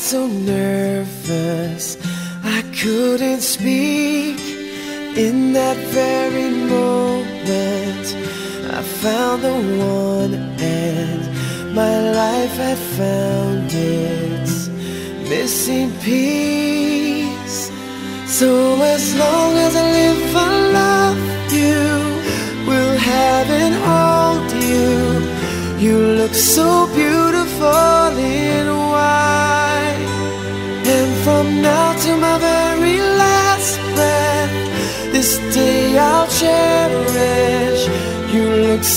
so nervous I couldn't speak. In that very moment I found the one and My life had found its missing piece. So as long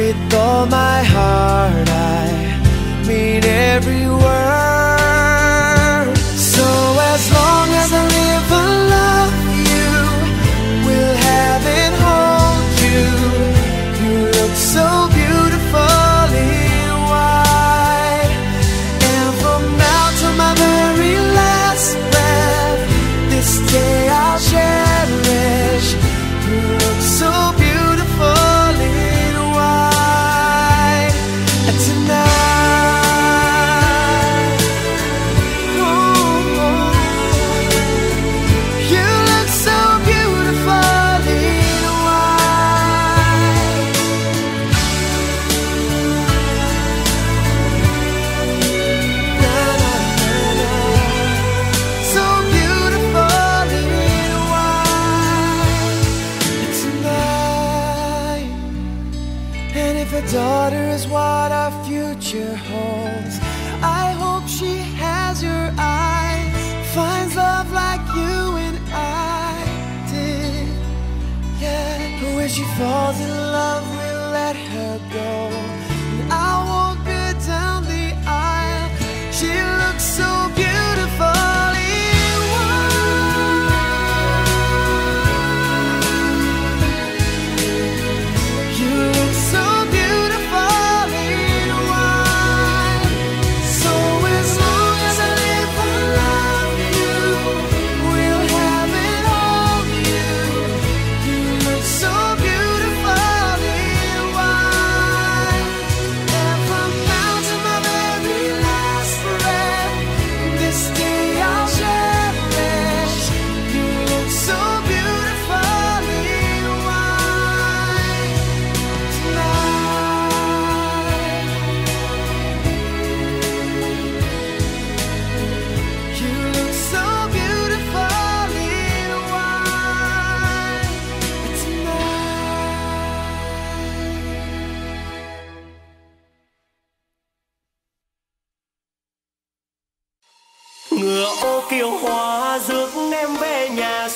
with all my heart I mean every word. So as long as I live I love you Will have and hold you? You look so beautiful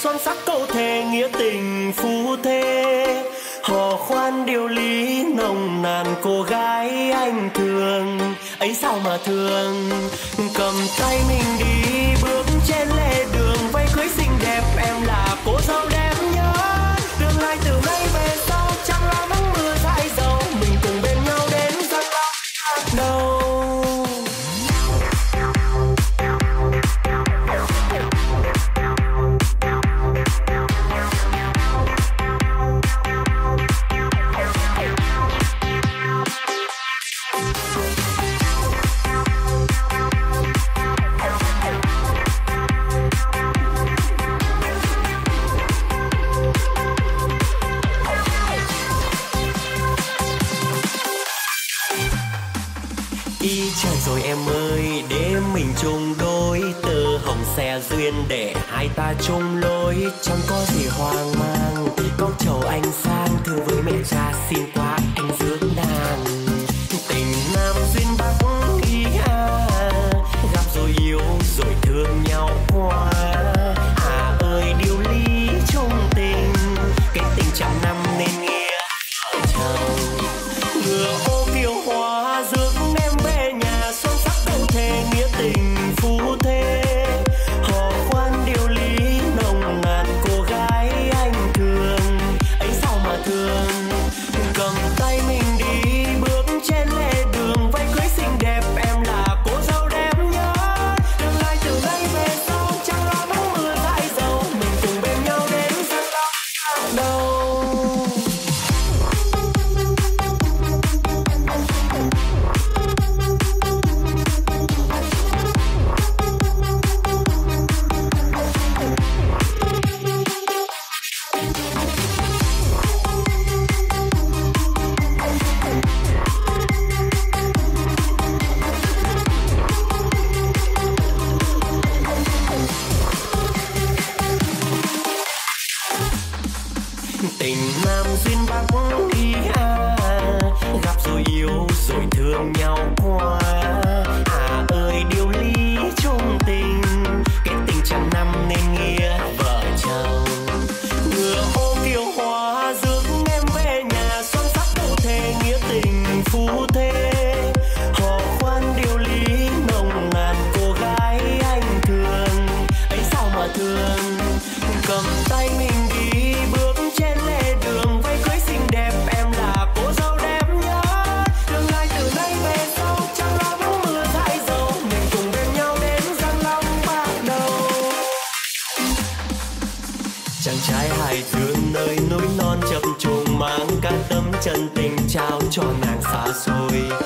son sắc câu thề nghĩa tình phú thế hò khoan điều lý nồng nàn cô gái anh thương. Ấy sao mà thường cầm tay mình đi bước duyên để hai ta chung lối chẳng có gì hoang chân tình trao cho nàng xa xôi.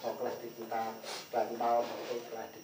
ផងខ្លះទីតាតាមដល់ផងខ្លះ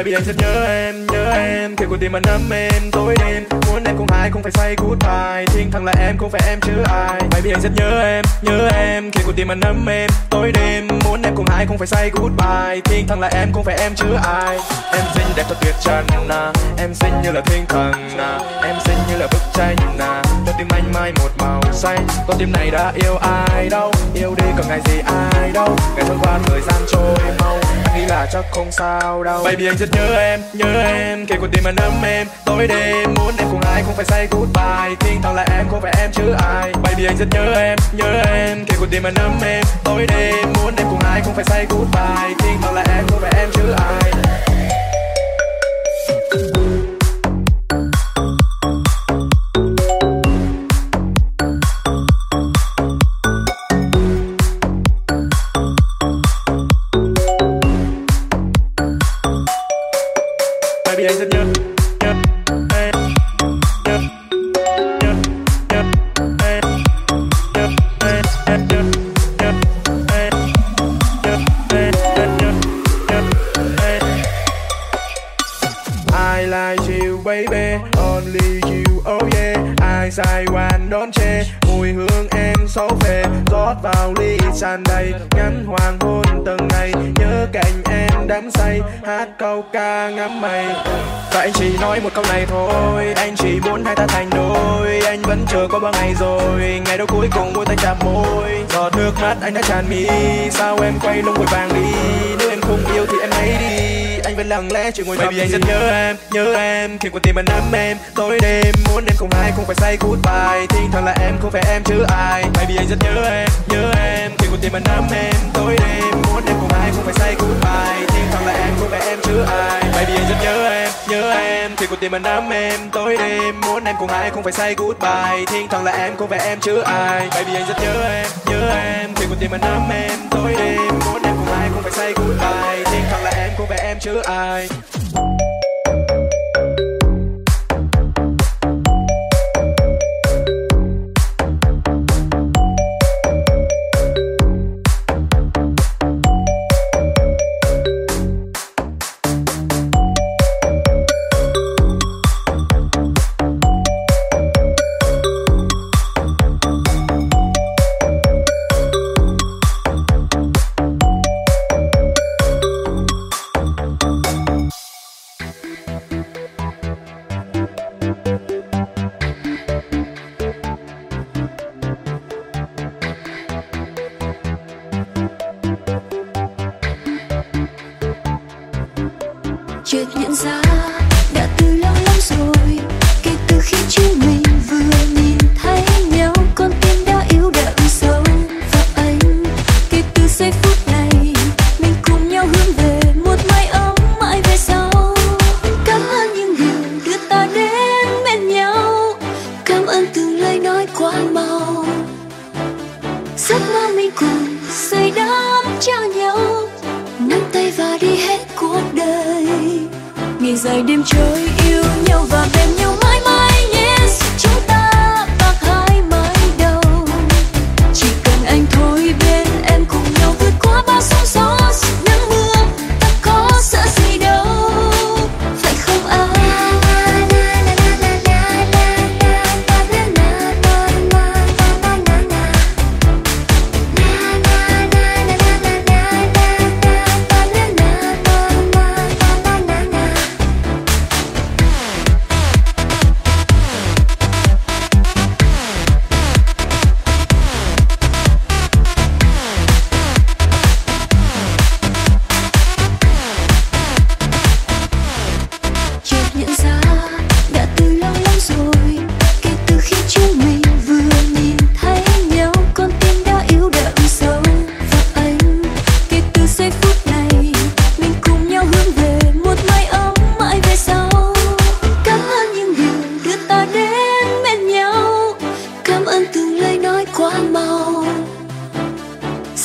Baby anh rất nhớ em, nhớ em. Khi cuộc tim anh nắm em tối đêm Muốn em cùng hai không phải say goodbye. Thiên thằng là em không phải em chứ ai. Baby anh rất nhớ em, nhớ em. Khi cuộc tim anh nắm em tối đêm. Muốn em cùng hai không phải say goodbye. Thiên thằng là em không phải em chứ ai. Em xinh đẹp thật tuyệt trần à. Em xinh như là thiên thần à. Em xinh như là bức tranh à. Cho tim anh mai một màu xanh. Con tim này đã yêu ai đâu? Yêu đi còn ngày gì ai đâu? Ngày trôi qua thời gian trôi mau. Anh nghĩ là chắc không sao đâu. Baby anh rất nhớ em, nhớ em. Kể con tim anh ấm em tối đêm Muốn em cùng ai không phải say goodbye. Thiên thằng là em không phải em chứ ai. Baby anh rất nhớ em, nhớ em. Kể con tim anh ấm em tối đêm Muốn em cùng ai không phải say goodbye. Thiên thằng là em không phải em chứ ai. Sài sai đón chê Mùi hương em xấu phê rót vào ly tràn đầy ngắn hoàng hôn từng ngày, nhớ cạnh em đắm say, hát câu ca ngắm mây. Và anh chỉ nói một câu này thôi, anh chỉ muốn hai ta thành đôi, anh vẫn chờ có bao ngày rồi, ngày đó cuối cùng môi tay chạm môi. Giọt nước mắt anh đã tràn mi, sao em quay lưng vội vàng đi, nếu em không yêu thì em lấy đi anh vẫn lặng lẽ chỉ ngồi Baby anh rất nhớ em, nhớ em. Khi con tim anh nắm em Tối đêm muốn em cùng ai không phải say goodbye Thiên thần là em không phải em chứ ai. Baby anh rất nhớ em, nhớ em. Khi con tim anh nắm em Tối đêm muốn em cùng ai không phải say goodbye Thiên thần là em không phải em chứ ai. Baby anh rất nhớ em, nhớ em. Khi con tim anh nắm em Tối đêm muốn em cùng ai không phải say goodbye Thiên thần là em không phải em chứ ai. Baby anh rất nhớ em, nhớ em. Khi con tim anh nắm em Tối đêm muốn em cùng ai không phải say goodbye cô bé em chứ ai?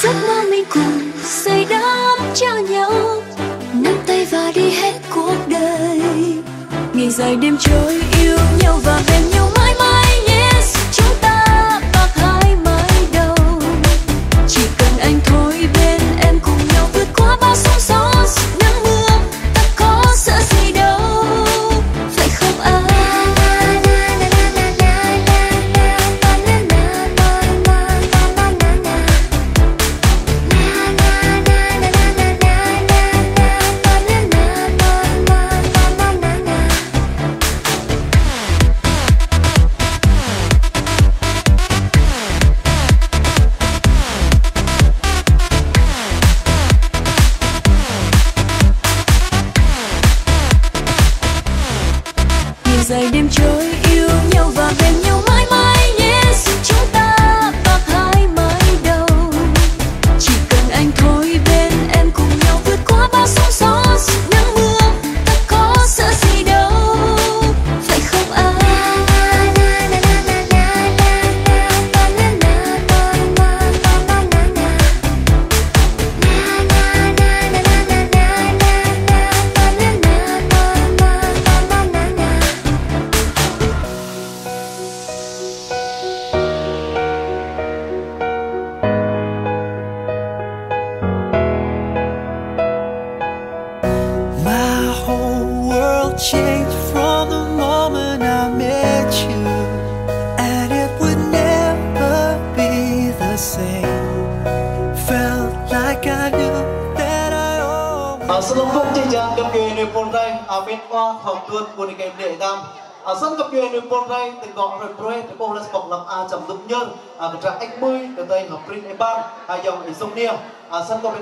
Giấc mơ mình cùng xây đắp cho nhau nắm tay và đi hết cuộc đời. Ngày dài đêm trôi yêu nhau và bên nhau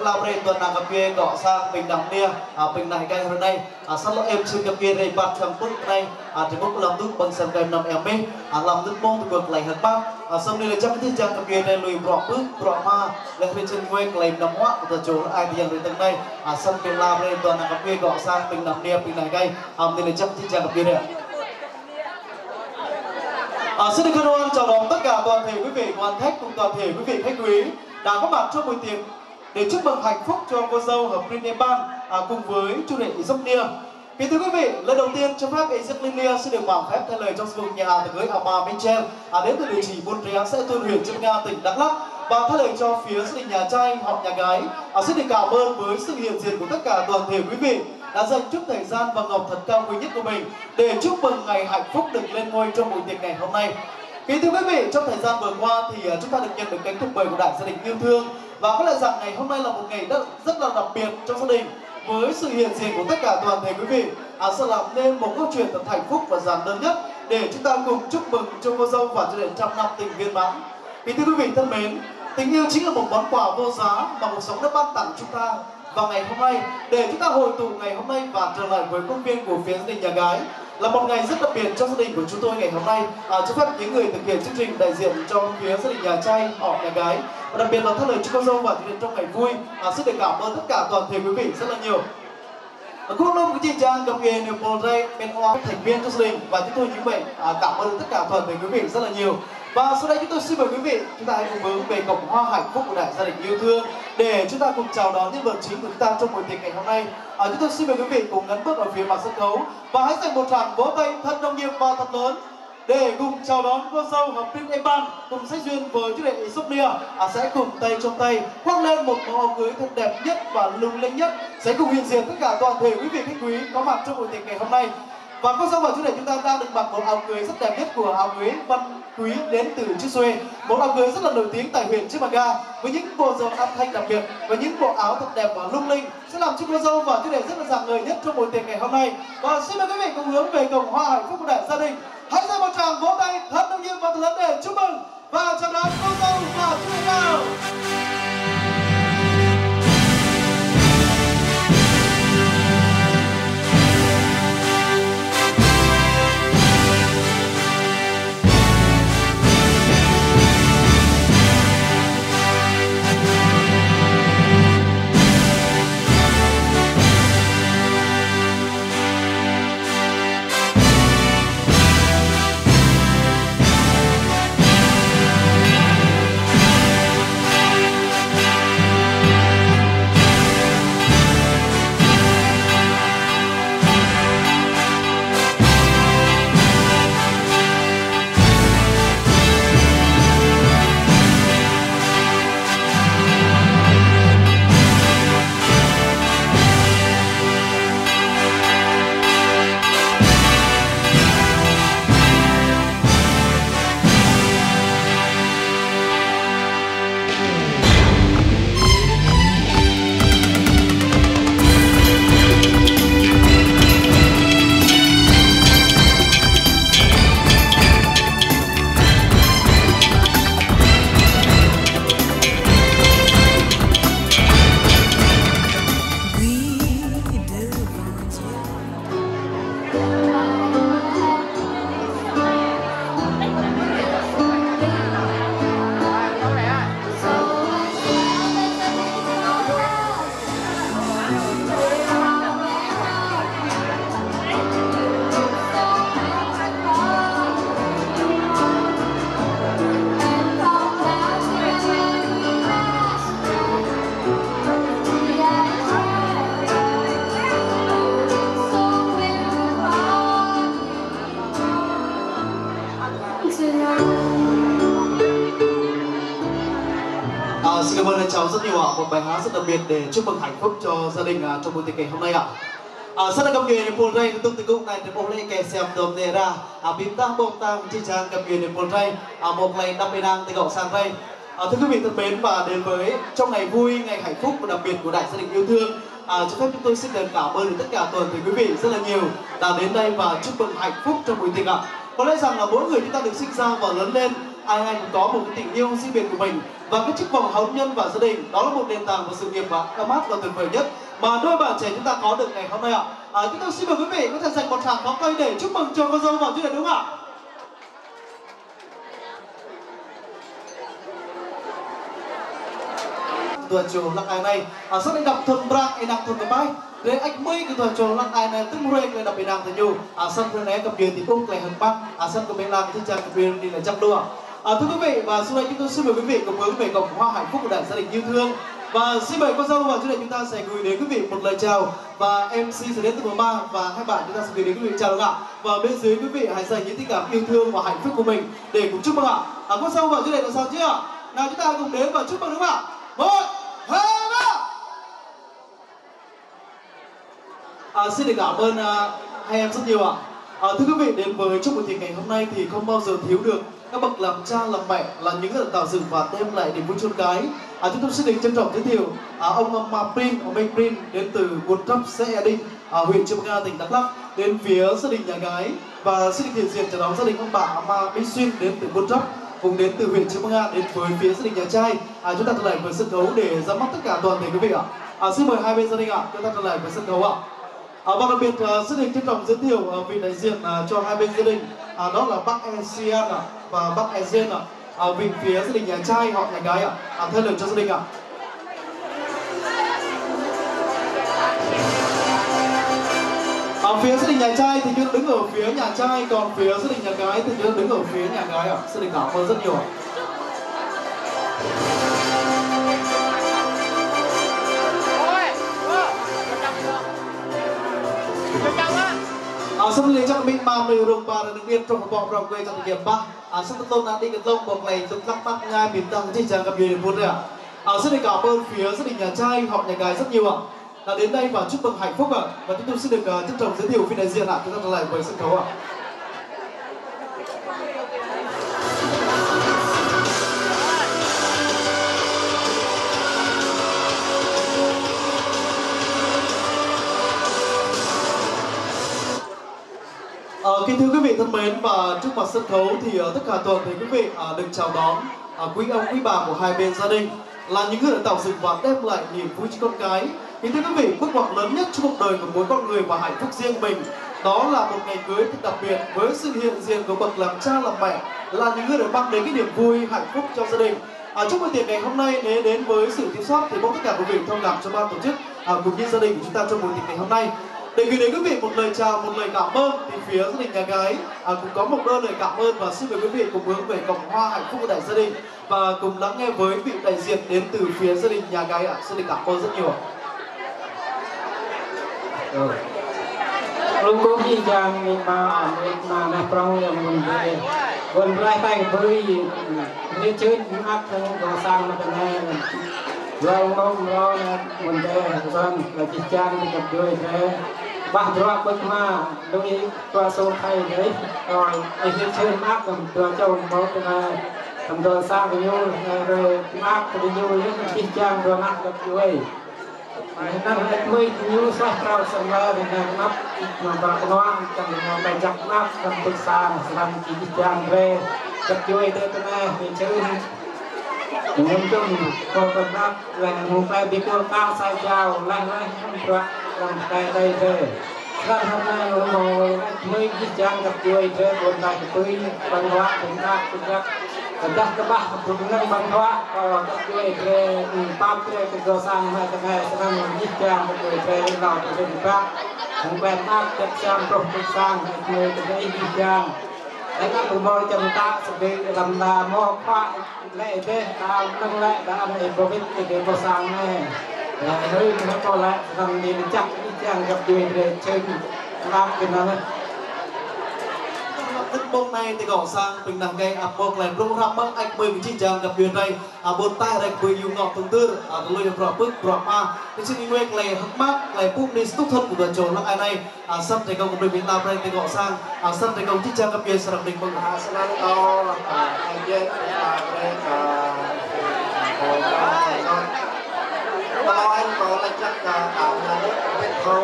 à sân làm đây tuần nào gặp kề gõ sang bình đẳng nia. À bình này cái hôm nay à sân lỗi em xin gặp kề đây bát thằng phút này à thì bốc làm đúng bằng sân cái năm em mình à làm đúng mong từ cuộc lại hơn à, bác à sân này là chắc cái chàng gặp kề đây lùi bỏ bước bỏ ma. Lên bên chân quê lại nằm hóa từ chỗ ai thì dần đến từng này à sân bên làm đây tuần nào gặp kề gõ sang bình đẳng nia bình này cái à nên là chắc cái chàng gặp kề đây. À, xin được hân hoan chào đón tất cả toàn thể quý vị quan khách cùng toàn thể quý vị khách quý đã có mặt trong buổi tiệc để chúc mừng hạnh phúc cho cô dâu hợp Rin Ban à, cùng với chủ đề Dốc Nia. Kính thưa quý vị, lần đầu tiên cho phép Isaac Nia sẽ được bảo phép thay lời trong sử dụng nhà hàng tới Ama Michel à, đến từ địa chỉ Montreal sẽ tuyên huyện trên Nga tỉnh Đắk Lắk và thay lời cho phía gia đình nhà trai họ nhà gái à, xin được cảm ơn với sự hiện diện của tất cả toàn thể quý vị đã dành chút thời gian và ngọc thật cao quý nhất của mình để chúc mừng ngày hạnh phúc được lên ngôi trong buổi tiệc ngày hôm nay. Kính thưa quý vị, trong thời gian vừa qua thì à, chúng ta được nhận được cánh thuộc mời của đại gia đình yêu thương và có lẽ rằng ngày hôm nay là một ngày rất, rất là đặc biệt trong gia đình với sự hiện diện của tất cả toàn thể quý vị à, sẽ làm nên một câu chuyện thật hạnh phúc và giản đơn nhất để chúng ta cùng chúc mừng cho cô dâu và cho đến trăm năm tình viên mãn. vì thưa quý vị thân mến, tình yêu chính là một món quà vô giá mà cuộc sống đã ban tặng chúng ta vào ngày hôm nay để chúng ta hội tụ ngày hôm nay và trở lại với công viên của phía gia đình nhà gái là một ngày rất đặc biệt trong gia đình của chúng tôi ngày hôm nay. À, cho phép những người thực hiện chương trình đại diện cho phía gia đình nhà trai họ nhà gái. Và đặc biệt là thân lời chúc cô dâu và thực hiện trong ngày vui. À, xin được cảm ơn tất cả toàn thể quý vị rất là nhiều. Quốc Long của chị Trang gặp nghề niềm bồn ray bên hoa thành viên trong gia đình. Và chúng tôi như vậy à, cảm ơn tất cả toàn thể quý vị rất là nhiều. Và sau đây chúng tôi xin mời quý vị chúng ta hãy cùng hướng về cổng hoa hạnh phúc của đại gia đình yêu thương để chúng ta cùng chào đón nhân vật chính của chúng ta trong buổi tiệc ngày hôm nay. À, chúng tôi xin mời quý vị cùng ngấn bước ở phía mặt sân khấu và hãy dành một tràng vỗ tay thật nồng nhiệt và thật lớn để cùng chào đón cô dâu hợp Prince Eban cùng sách duyên với chú đệ Sophia à, sẽ cùng tay trong tay khoác lên một màu áo cưới thật đẹp nhất và lung linh nhất. Sẽ cùng hiện diện tất cả toàn thể quý vị khách quý có mặt trong buổi tiệc ngày hôm nay. Và cô dâu và chú rể chúng ta đang được mặc một áo cưới rất đẹp nhất của áo cưới văn quý đến từ chiếc xuê một đám cưới rất là nổi tiếng tại huyện Chiết Bà Ga, với những bộ dòng âm thanh đặc biệt và những bộ áo thật đẹp và lung linh sẽ làm cho cô dâu và chú rể rất là dạng người nhất trong buổi tiệc ngày hôm nay. Và xin mời quý vị cùng hướng về cổng hoa hạnh phúc của đại gia đình. Hãy dành một tràng vỗ tay thật nồng nhiệt và thật lớn để chúc mừng và chào đón cô dâu và chú rể nào. Biệt để chúc mừng hạnh phúc cho gia đình à, trong buổi tiệc ngày hôm nay ạ. À, rất là cảm ơn đến buổi Ray tung từ cung này đến buổi nay kẻ xem đom nề ra. À, bím tang bông tang chi trang cảm ơn đến buổi Ray. À, một ngày đam mê đang từ gọng sang Ray. À, thưa quý vị thân mến và đến với trong ngày vui, ngày hạnh phúc và đặc biệt của đại gia đình yêu thương. À, cho phép chúng tôi xin được cảm ơn tất cả toàn thể quý vị rất là nhiều đã đến đây và chúc mừng hạnh phúc trong buổi tiệc ạ. Có lẽ rằng là mỗi người chúng ta được sinh ra và lớn lên ai ai cũng có một cái tình yêu riêng biệt của mình và cái chiếc vòng hôn nhân và gia đình đó là một nền tảng của sự nghiệp và ca mát và tuyệt vời nhất mà đôi bạn trẻ chúng ta có được ngày hôm nay ạ. À, chúng tôi xin mời quý vị có thể dành một tràng pháo tay để chúc mừng cho cô dâu vào chú đúng không ạ? Tuần chiều lắc ai này, à, sau đây đọc thuần brak, ai đọc thuần cái Để anh mới cái tuần chiều lắc ai này, tức mùi người đọc bị nàng thật nhiều. À, sân thuần này cầm quyền thì cũng lại hừng băng, à, sân của bên làm thì chẳng cầm đi là chăm đua. À, thưa quý vị và sau đây chúng tôi xin mời quý vị cùng hướng về cổng hoa hạnh phúc của đại gia đình yêu thương. Và xin mời con dâu và chú rể chúng ta sẽ gửi đến quý vị một lời chào và MC sẽ đến từ ba và hai bạn chúng ta sẽ gửi đến quý vị chào đúng ạ. Và bên dưới quý vị hãy dành những tình cảm yêu thương và hạnh phúc của mình để cùng chúc mừng ạ. À, con dâu và chú rể làm sao chưa nào chúng ta cùng đến và chúc mừng đúng không ạ? Một hai ba! À, xin được cảm ơn uh, hai em rất nhiều ạ. À, thưa quý vị đến với chúc mừng tiệc ngày hôm nay thì không bao giờ thiếu được các bậc làm cha làm mẹ là những người tạo dựng và đem lại niềm vui cho con cái. À, chúng tôi xin được trân trọng giới thiệu à, ông à, Ma Prin ông Minh Prin đến từ Buôn Trấp Xe Đinh à, huyện Chư Nga tỉnh Đắk Lắk đến phía gia đình nhà gái. Và xin được hiện diện chào đón gia đình ông bà Ma Minh Xuyên đến từ Buôn Trấp cùng đến từ huyện Chư Nga đến với phía gia đình nhà trai. À, chúng ta trở lại với sân khấu để ra mắt tất cả toàn thể quý vị ạ. À, xin mời hai bên gia đình ạ chúng ta trở lại với sân khấu ạ. À, và đặc biệt uh, xin được trân trọng giới thiệu uh, vị đại diện uh, cho hai bên gia đình à đó là bác Esian à, và bác Ezen à. à uh, phía gia đình nhà trai hoặc nhà gái ạ. À thay lời cho gia đình ạ. Ở phía gia đình nhà trai thì chúng đứng ở phía nhà trai còn phía gia đình nhà gái thì chúng đứng ở phía nhà gái ạ. Gia đình cảm ơn rất nhiều ạ. À, Ờ, xin lấy mà trong trong nghiệp ba. À xin đi lông này mắt ngay gặp nhiều buồn à ờ, xin được cảm ơn phía gia đình nhà trai họ nhà gái rất nhiều ạ. Đã đến đây và chúc mừng hạnh phúc ạ. Và chúng tôi xin được uh, trân trọng giới thiệu phiên đại diện ạ. Chúng ta trở lại với sân khấu ạ. Kính thưa quý vị thân mến và trước mặt sân khấu thì uh, tất cả toàn thể quý vị uh, được chào đón uh, quý ông quý bà của hai bên gia đình là những người đã tạo dựng và đem lại niềm vui cho con cái. Kính thưa quý vị, bước ngoặt lớn nhất trong cuộc đời của mỗi con người và hạnh phúc riêng mình đó là một ngày cưới thật đặc biệt với sự hiện diện của bậc làm cha làm mẹ là những người đã mang đến cái niềm vui hạnh phúc cho gia đình. À, chúc buổi tiệc ngày hôm nay nếu đến với sự thiếu sót thì mong tất cả quý vị thông cảm cho ban tổ chức à, cùng như gia đình của chúng ta trong buổi tiệc ngày hôm nay để gửi đến quý vị một lời chào một lời cảm ơn thì phía gia đình nhà gái à, cũng có một đơn lời cảm ơn và xin mời quý vị cùng hướng về cổng hoa hạnh phúc của đại gia đình. Và cùng lắng nghe với vị đại diện đến từ phía gia đình nhà gái ạ. À. xin được cảm ơn rất nhiều ạ. Ừ. Rung cố khi chàng mình bà ảnh mà nạp rong là mình về Vườn rai tay với Nên chứ ác thân có sang là bên này Rồi mong lo là mình về Rồi là chị chàng mình gặp đôi thế. បាក់ទ្រាប់បុកមកដូចព្រោះសូនថៃនេះហើយអីហ៊ានជឿមកខ្ញុំព្រោះចូលមកទៅណាខ្ញុំដល់សាកញូរហើយមកទៅញូរនេះជិះចាំងរណាត់ដល់ជួយហើយតាមតែធ្វើញូរសោះប្រោសម្លាវិញណាមកខ្ញុំបាក់ក្បាលចាំខ្ញុំបែចាប់មកខ្ញុំពិសាសម្រាប់ជីវិតចាំរេចាប់ជួយទៅណាវាជឿ នឹងទៅក៏កណ្ដាប់ឡើងមកតែពីពលកាសាយចៅឡើងឡើងខ្ញុំប្រាក់ក្នុងតែតែទេខាងណារបស់ធ្វើជាចាំកជួយធ្វើបុណ្យតែជួយបងវ៉ាទាំងដាក់ទាំងកណ្ដាស់កបាស់ពុកនឹងបងវ៉ាក៏ជួយធ្វើបាបព្រះកោសានហើយតែស្រាំនេះចាំជួយធ្វើដល់ទៅប្រាក់ក្នុងបែបណាចាប់ចាំប្រុសទៅសាងហើយធ្វើទៅនេះចាំ ហើយក៏ប្រមោចំតាសវិរំដាមកផាលែកទេតាមនឹងលែកតាមឯប្រវិទ្ធគេប្រសាងណែហើយមិនក៏លែកសំមានចាក់អ៊ីចឹង gặp ជួយជើងតាមពីណាណា ទឹកបងណៃទីកោសាងពេញដល់គេអាប់មកលែងរងរាប់មកអាចមើលវិជីចាំដល់ពីរៃអាបុនតែរៃគួយយូងអត់ទៅទើអាលុយប្រពឹកប្រមានេះនេះមួយកលែហឹកមកកលែពុកនេះស្ទុះធត់ទៅចូលឡើងឯណៃអាសិនទីកោកំពីតាប្រៃទីកោសាងអាសិនទីកោជីចាំដល់ពីស្រឹកនេះបងអាសនាដល់អាយេតាប្រៃកាបងបានក៏លេចចាក់ដល់ដល់នេះពេលខោ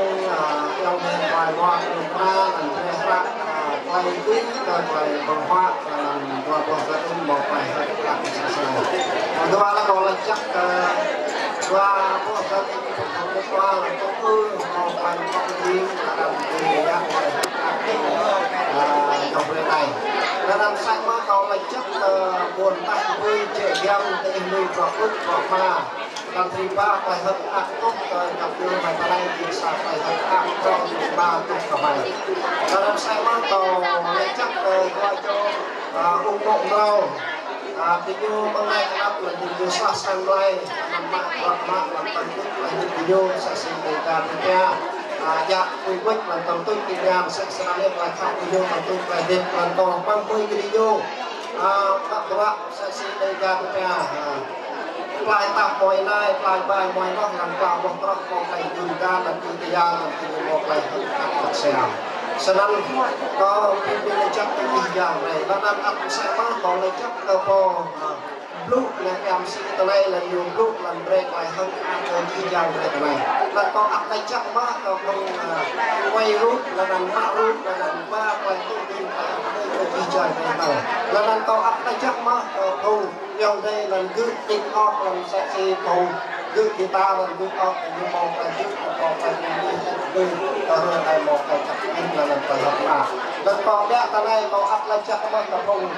ដល់មានបាយវត្តក្នុងប្រាអន្តរជាតិ quan tiếng cho trời bồng hoa và làm qua qua cái tung bò phải hết cả cái sự sờ và đó là còn là chắc ờ, qua qua cái tung bò qua là có ư còn quan có tiếng là làm gì đã qua hết cả cái đồng tiền này là làm sạch mà còn là chắc ờ, buồn tay vui, trẻ em, tình người có ước có ma đang thì ba bài hận ạc tốt tới gặp đưa bài ta đây thì xa bài hận ạc cho những ba tốt cả bài. Đã làm sai mang tàu lấy chắc tới gọi cho ủng hộ đâu. Thì như bằng này các bạn nhìn như xa sang đây, làm mạng, làm mạng, làm tầng tức là những video sẽ xin đề ca đề ca. dạ, quý quýt là tổng tư kỳ đàm sẽ sẽ lên lại khắp video tổng tư bài điện toàn toàn 30 video. các bạn sẽ xin đề ca đề ca. ផ្លាយតាមបុយណៃផ្លាយបាយមួយនោះយ៉ាងក្លារបស់ត្រង់ក៏តែគឺការដែលគឺតាយ៉ាងគឺមកឡើងទឹកស្អាតฉะนั้นก็เป็นในจักรวิญญาณในระดับอัตสมาของในจักรพอลูกและแอมซิตไลและยูลูกลันเรกไลฮังอาโตยิยาวในตไลและก็อัตในจักรมาก็คงไวรูปและนั้นมารูปและนั้นมาไปตุ้มยิงไป này này là có ăn lấy chắc má có không quay rút là làm ba rút là làm ba quay thông tin ở gì dạng này này là đang có ăn lấy chắc má có không yang đây là cứ tinh óc là sẽ si cầu cứ kita là cứ óc như một cái cứ một cái cứ ở hơn này một cái chắc in là làm phải học mà. Lần còn bé ta này có ắt là chắc mà tập không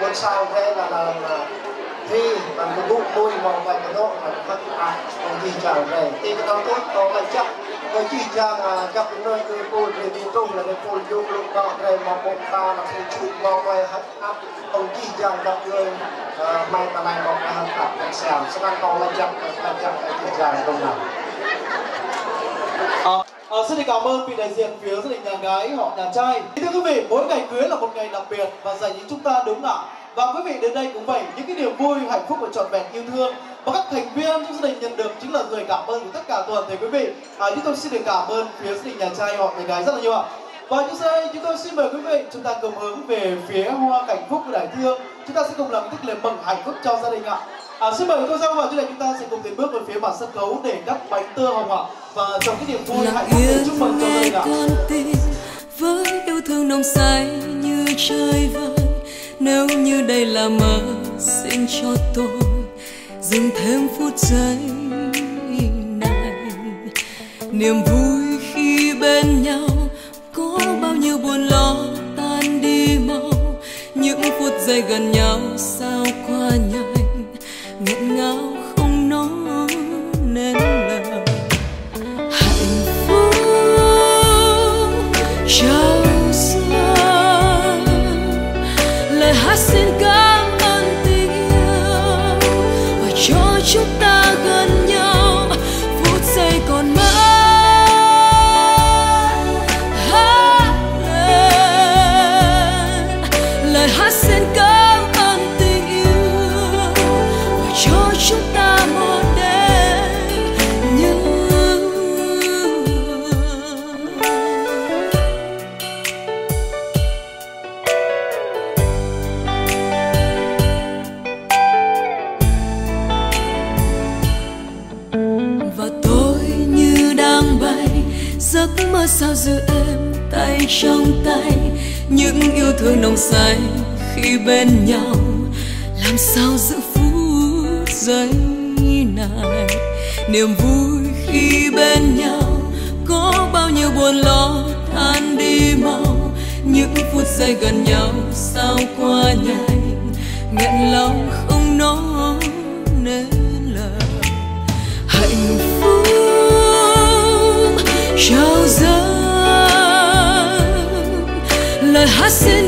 buôn sau thế là là thì bằng cái bụng môi mỏng và cái độ và thật à còn gì chẳng về thì cái đó tốt có là chắc có chỉ chàng à, chắc cái nơi cái cô thì đi tung là cái cô dùng lúc đó về mà bông ta là cái chụp vào về hết áp còn chỉ chàng gặp người mai ta này một hàng tập cảnh sản sẽ đang có là chắc là chắc là chỉ chàng đông nào À, à, xin được cảm ơn vị đại diện phía gia đình nhà gái họ nhà trai. Thưa quý vị, mỗi ngày cưới là một ngày đặc biệt và dành cho chúng ta đúng ạ. Và quý vị đến đây cũng vậy, những cái niềm vui, hạnh phúc và trọn vẹn yêu thương mà các thành viên trong gia đình nhận được chính là lời cảm ơn của tất cả toàn thể quý vị. À, chúng tôi xin được cảm ơn phía gia đình nhà trai họ nhà gái rất là nhiều ạ. Và như sau chúng tôi xin mời quý vị chúng ta cùng hướng về phía hoa hạnh phúc của đại thương. Chúng ta sẽ cùng làm tích lệ mừng hạnh phúc cho gia đình ạ. À, xin mời cô dâu và chú này chúng ta sẽ cùng tiến bước về phía mặt sân khấu để cắt bánh tơ hồng ạ. Và trong cái niềm vui hạnh phúc để chúc mừng cho gia đình ạ. với yêu thương nồng say như trời vơi nếu như đây là mơ xin cho tôi dừng thêm phút giây này. Niềm vui khi bên nhau có bao nhiêu buồn lo tan đi mau. Những phút giây gần nhau sao qua nhanh, nghẹn ngào giữ em tay trong tay, những yêu thương nồng say khi bên nhau. Làm sao giữ phút giây này? Niềm vui khi bên nhau, có bao nhiêu buồn lo tan đi mau. Những phút giây gần nhau sao qua nhanh? Nghẹn lòng không nói nên lời. Hạnh phúc trao dâng lời hát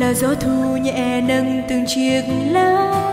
là gió thu nhẹ nâng từng chiếc lá.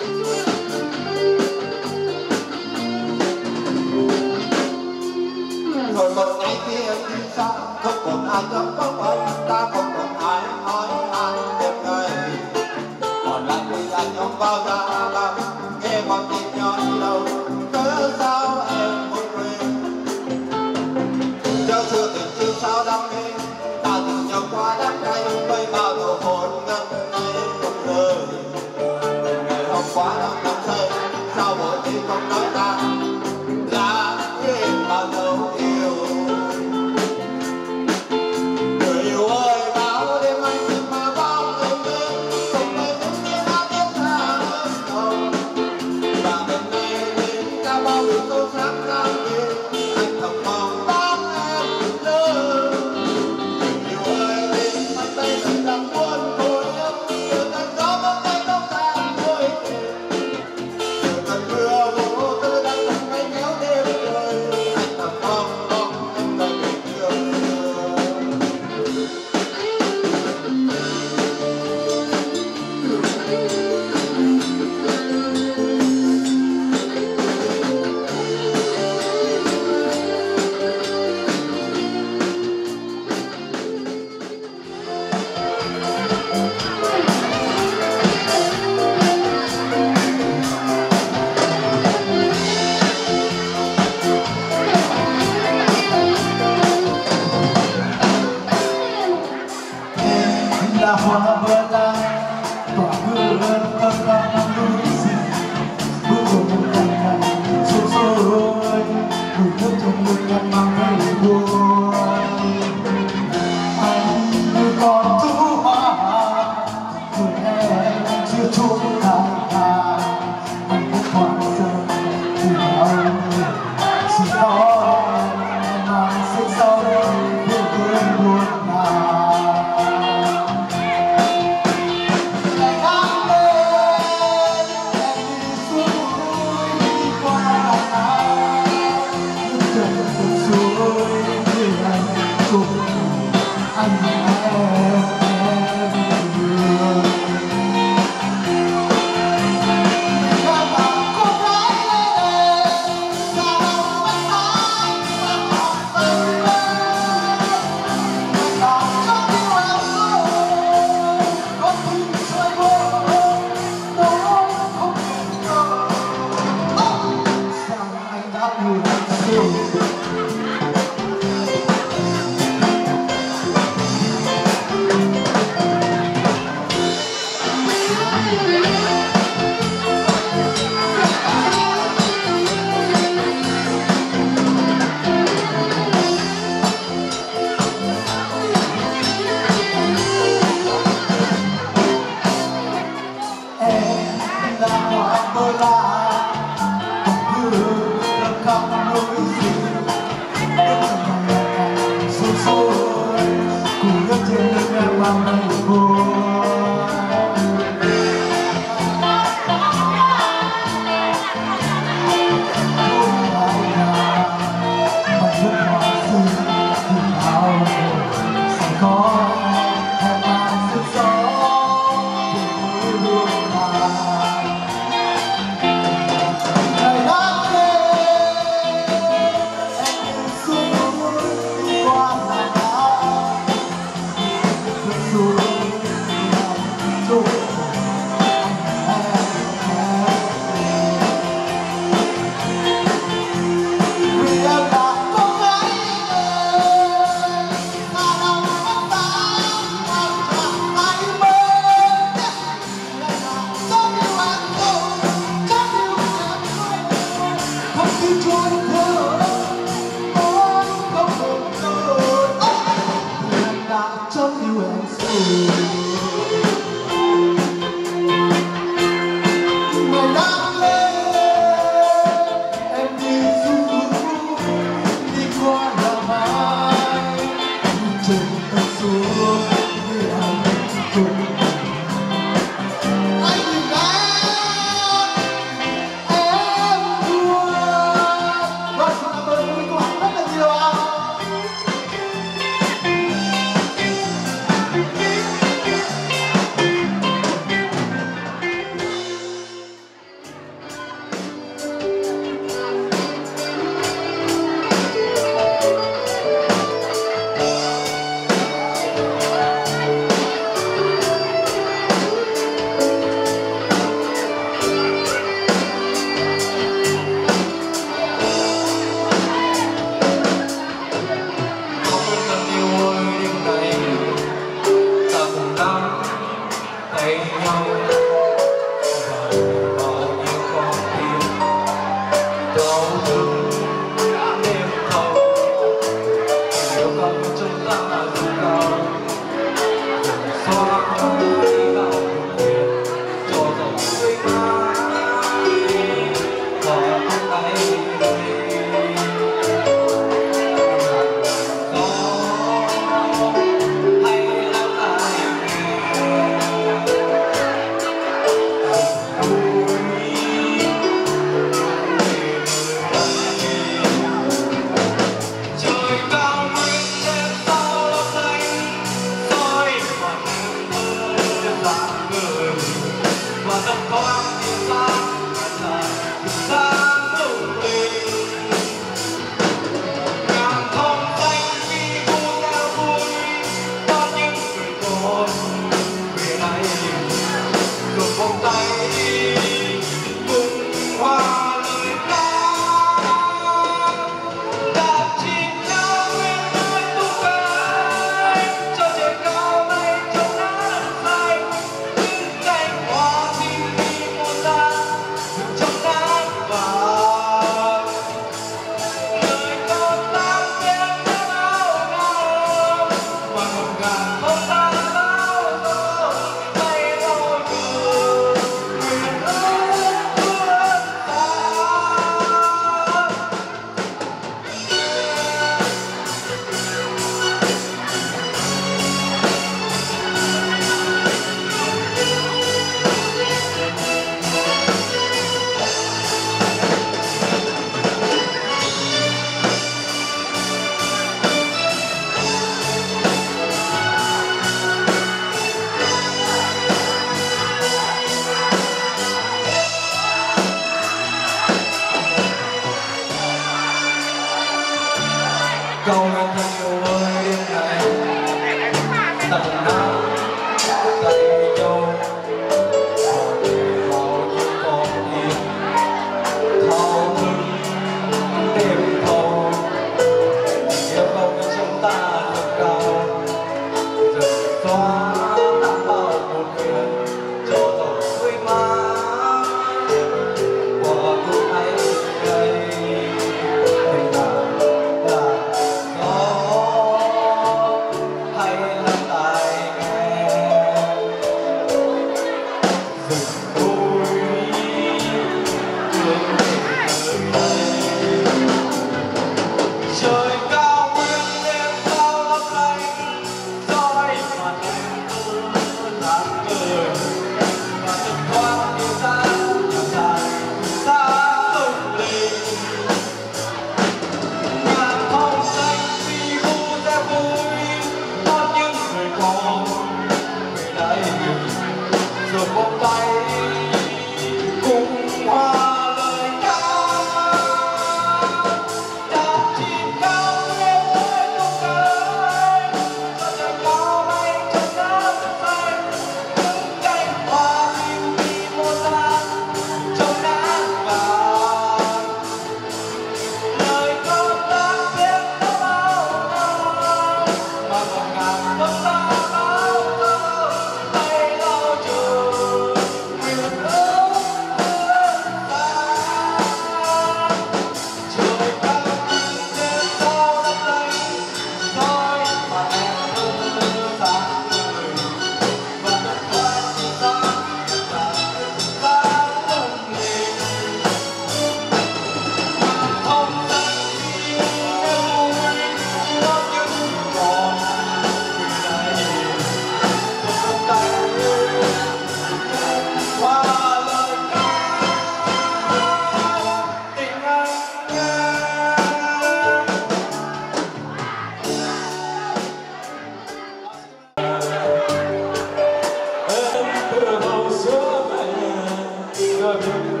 Senhor.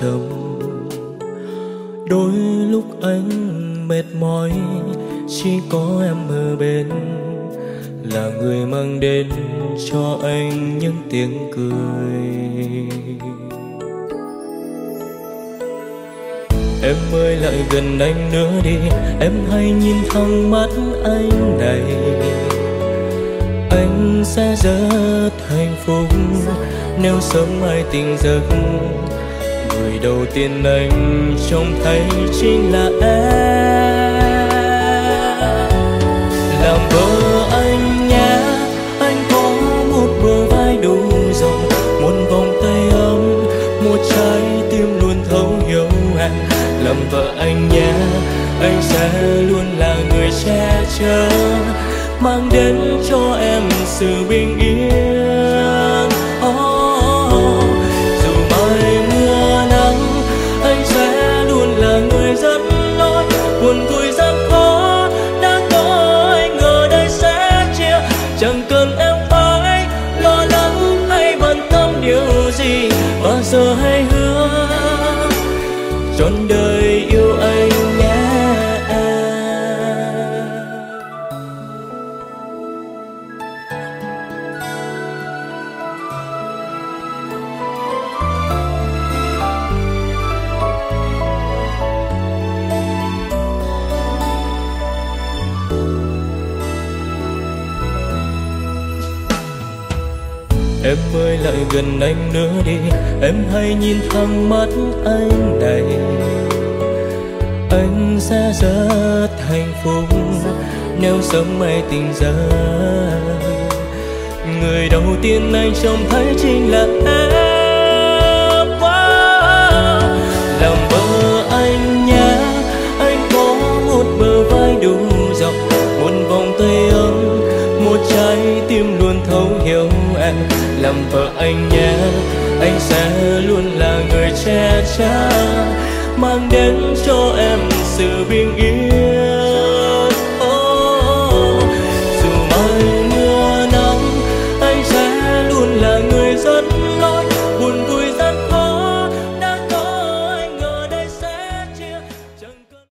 Trầm đôi lúc anh mệt mỏi, chỉ có em ở bên, là người mang đến cho anh những tiếng cười. Em ơi, lại gần anh nữa đi, Em hãy nhìn thẳng mắt anh này. Anh sẽ rất hạnh phúc, Nếu sớm mai tình giấc Người đầu tiên anh trông thấy chính là em. Làm vợ anh nhé, Anh có một bờ vai đủ rộng, Một vòng tay ấm, Một trái tim luôn thấu hiểu em. Làm vợ anh nhé, anh sẽ luôn là người che chở, mang đến cho em sự bình yên. Trọn đời yêu anh nhé. Em ơi lại gần anh nữa đi. Em hãy nhìn thẳng mắt anh này Anh sẽ rất hạnh phúc Nếu sớm mai tình ra Người đầu tiên anh trông thấy chính là em. Wow. Làm vợ anh nhé, Anh có một bờ vai đủ rộng, Một vòng tay ấm, Một trái tim luôn thấu hiểu em. Làm vợ anh nhé anh sẽ luôn là người che chở mang đến cho em sự bình yên.